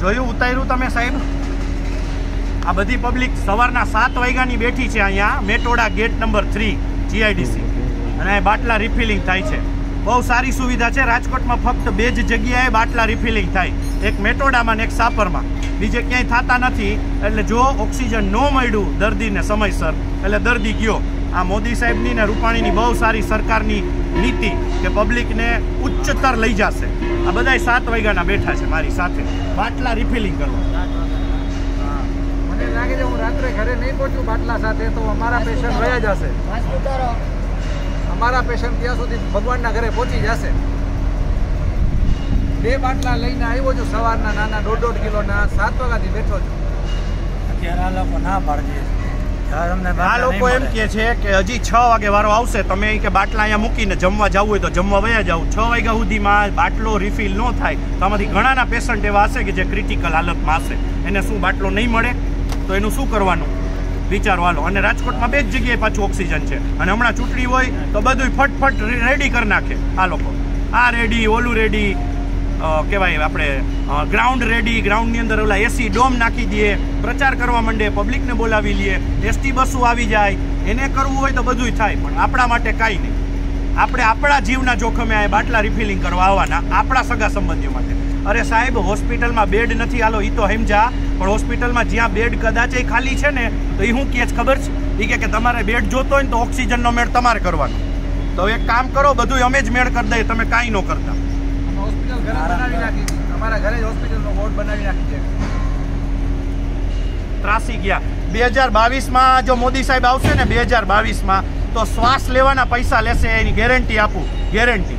જોયું ઉતાર્યું તમે સાહેબ? આ બધી પબ્લિક સવારના સાત વાગ્યાની બેઠી છે અહીંયા, Metoda gate number three GIDC અને બાટલા રિફિલિંગ થાય છે. બહુ સારી સુવિધા છે, રાજકોટમાં ફક્ત બે જ જગ્યાએ બાટલા રિફિલિંગ થાય. એક મેટોડામાં ને એક સાપરમાં. બીજે ક્યાંય થતા નથી, એટલે જો ઓક્સિજન ન મળ્યું દર્દીને સમયસર, એટલે દર્દી ગયો. આ મોદી સાહેબની ને રૂપાણીની બહુ સારી સરકારની નીતિ કે પબ્લિકને ઉચ્ચતર લઈ જશે. આ બધાય સાત વાગ્યાના બેઠા છે મારી સાથે. બાટલા રિફિલિંગ કરવા. મને લાગે છે હું રાત્રે ઘરે નહીં પહોંચું બાટલા સાથે તો અમારા પેશન્ટ રહ્યા જશે અમારા પેશન્ટ ત્યાં સુધી ભગવાનના ઘરે પહોંચી જશે. બે બાટલા લઈને આવ્યો છું સવારના નાના દોઢ દોઢ કિલોના સાત વાગ્યાથી બેઠો છું. અત્યારે આ લોકો ના પાડજે આ લોકો એમ કે છે કે હજી છ વાગે વારો આવશે. તમે કે બાટલા અહીંયા મૂકીને જમવા જવું હોય તો જમવા વયા જાવ છ વાગ્યા સુધીમાં બાટલો રિફિલ ન થાય. તો આમાંથી ઘણાના પેશન્ટ એવા હશે કે જે ક્રિટિકલ હાલતમાં હશે. એને શું બાટલો નહીં મળે? તો એનું શું કરવાનું? વિચારવાલો અને રાજકોટમાં બે જ જગ્યાએ પાછું ઓક્સિજન છે. અને હમણાં ચૂંટણી હોય તો બધું ફટફટ રેડી કરી નાખે આ લોકો. આ રેડી ઓલું રેડી કહેવાય આપણે ગ્રાઉન્ડ રેડી ગ્રાઉન્ડની અંદર ઓલા એસી ડોમ નાખી દઈએ, પ્રચાર કરવા માંડે પબ્લિકને બોલાવી લઈએ એસટી બસો આવી જાય, એને કરવું હોય તો બધુંય થાય, પણ આપણા માટે કાંઈ નહીં. આપણે આપણા જીવના જોખમે આ બાટલા રિફિલિંગ કરવા આવવાના, આપણા સગા સંબંધીઓ માટે. અરે સાહેબ, હોસ્પિટલમાં બેડ નથી, હાલો એ તો હેમજા, પણ હોસ્પિટલમાં જ્યાં બેડ કદાચ એ ખાલી છે ને, તો એ શું કહે ખબર છે? એ કે તમારે બેડ જોતો હોય ને તો ઓક્સિજનનો મેળ તમારે કરવાનો. તો એક કામ કરો બધું અમે જ મેળ કરી દઈએ, તમે કાંઈ ન કરતા. બનાવી નાખી અમારા ઘરે જ હોસ્પિટલનો વોર્ડ બનાવી નાખી છે. ત્રાસી ગયા. બે હજાર બાવીસમાં જો મોદી સાહેબ આવશે ને બે હજાર બાવીસમાં તો શ્વાસ લેવાના પૈસા લેશે એની ગેરંટી આપું. ગેરંટી.